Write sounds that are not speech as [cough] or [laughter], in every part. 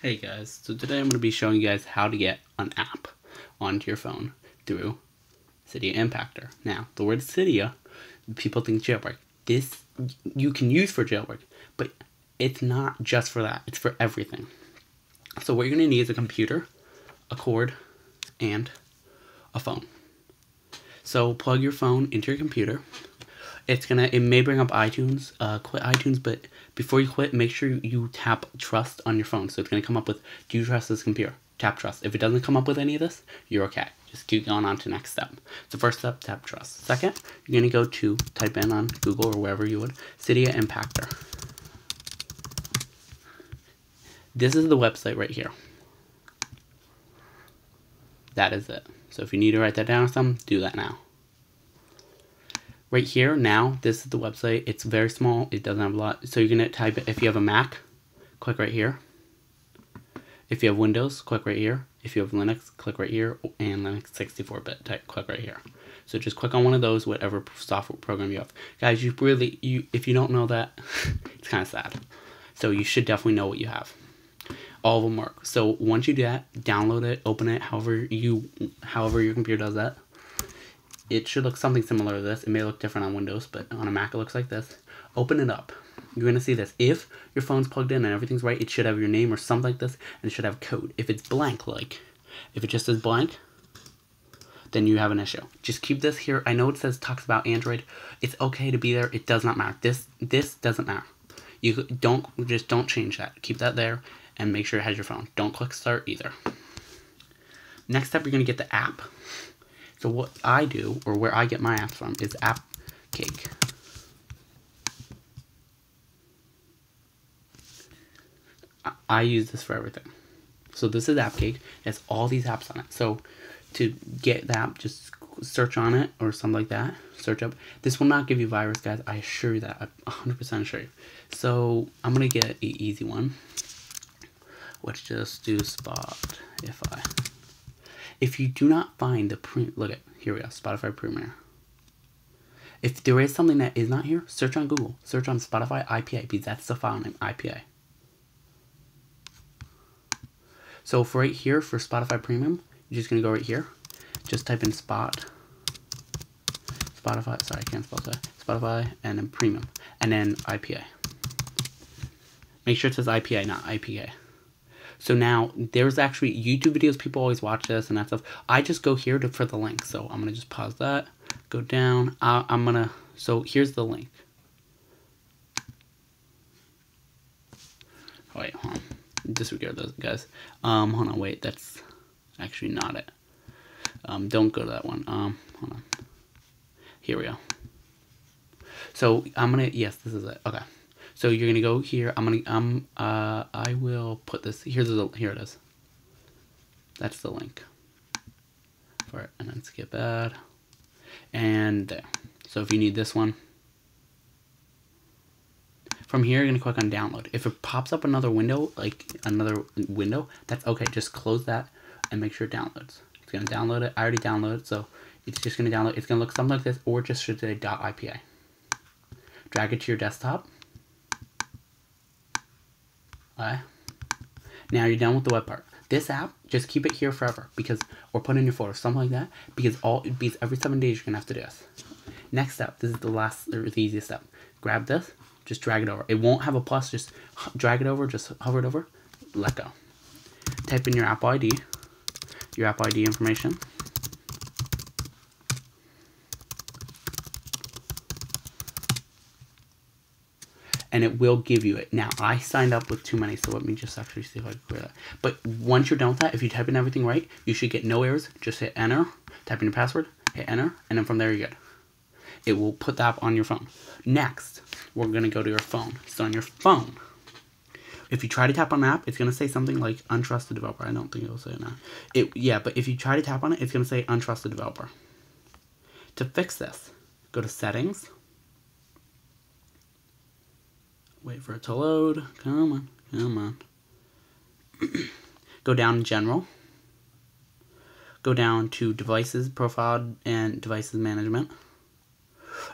Hey guys, so today I'm going to be showing you guys how to get an app onto your phone through Cydia Impactor. Now, the word Cydia, people think jailbreak. This you can use for jailbreak, but it's not just for that. It's for everything. So what you're going to need is a computer, a cord, and a phone. So plug your phone into your computer. It's gonna. It may bring up iTunes. Uh, quit iTunes, but before you quit, make sure you tap trust on your phone. So it's gonna come up with, do you trust this computer? Tap trust. If it doesn't come up with any of this, you're okay. Just keep going on to next step. So first step, tap trust. Second, you're gonna go to type in on Google or wherever you would, Cydia Impactor. This is the website right here. That is it. So if you need to write that down or something, do that now right here now this is the website. It's very small. It doesn't have a lot. So you're gonna type it if you have a mac click right here. If you have windows click right here. If you have linux click right here and linux 64-bit type click right here. So just click on one of those whatever software program you have. Guys you really you if you don't know that [laughs] it's kind of sad. So you should definitely know what you have. All of them work. So once you do that download it open it however you however your computer does that it should look something similar to this. It may look different on Windows, but on a Mac it looks like this. Open it up. You're going to see this. If your phone's plugged in and everything's right, it should have your name or something like this, and it should have code. If it's blank, like, if it just says blank, then you have an issue. Just keep this here. I know it says talks about Android. It's okay to be there. It does not matter. This this doesn't matter. You don't just don't change that. Keep that there and make sure it has your phone. Don't click start either. Next up, you're gonna get the app. So what I do, or where I get my apps from, is AppCake. I use this for everything. So this is AppCake. It has all these apps on it. So to get the app, just search on it or something like that. Search up. This will not give you virus, guys. I assure you that. I 100% assure you. So I'm going to get an easy one. Let's just do spot If you do not find the pre, look at here we go, Spotify Premiere. If there is something that is not here, search on Google. Search on Spotify IPA because that's the file name IPA. So for right here for Spotify Premium, you're just gonna go right here. Just type in Spot. Spotify. Sorry, I can't spell that. Spotify and then Premium and then IPA. Make sure it says IPA, not IPA. So now there's actually YouTube videos. People always watch this and that stuff. I just go here to, for the link. So I'm going to just pause that, go down. Uh, I'm going to, so here's the link. Oh, wait, hold on. Disregard those guys. Um, hold on, wait, that's actually not it. Um, don't go to that one. Um, hold on. Here we go. So I'm gonna, yes, this is it. Okay. So you're gonna go here. I'm gonna um uh I will put this here's the here it is. That's the link for it, and then skip ad, and there. So if you need this one, from here you're gonna click on download. If it pops up another window, like another window, that's okay. Just close that and make sure it downloads. It's gonna download it. I already downloaded, so it's just gonna download. It's gonna look something like this, or just should say .ipa. Drag it to your desktop Okay. Now you're done with the web part. This app, just keep it here forever because, or put in your folder, something like that. Because all, because every seven days you're gonna have to do this. Next step, this is the last, or the easiest step. Grab this, just drag it over. It won't have a plus, just drag it over, just hover it over, let go. Type in your Apple ID, your Apple ID information. And it will give you it. Now, I signed up with too many, so let me just actually see if I can clear that. But once you're done with that, if you type in everything right, you should get no errors. Just hit enter, type in your password, hit enter, and then from there you're good. It will put the app on your phone. Next, we're going to go to your phone. So on your phone, if you try to tap on an app, it's going to say something like untrusted developer. I don't think it will say that. It, yeah, but if you try to tap on it, it's going to say untrusted developer. To fix this, go to settings, Wait for it to load. Come on, come on. [clears throat] Go down in General. Go down to Devices, Profile, and Devices Management.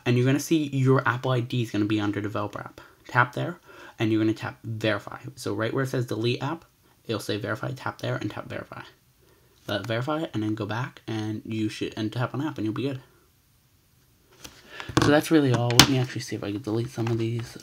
And you're going to see your Apple ID is going to be under Developer App. Tap there, and you're going to tap Verify. So right where it says Delete App, it'll say verify, tap there, and tap verify. Let verify, and then go back, and you should, and tap on app, and you'll be good. So that's really all. Let me actually see if I can delete some of these.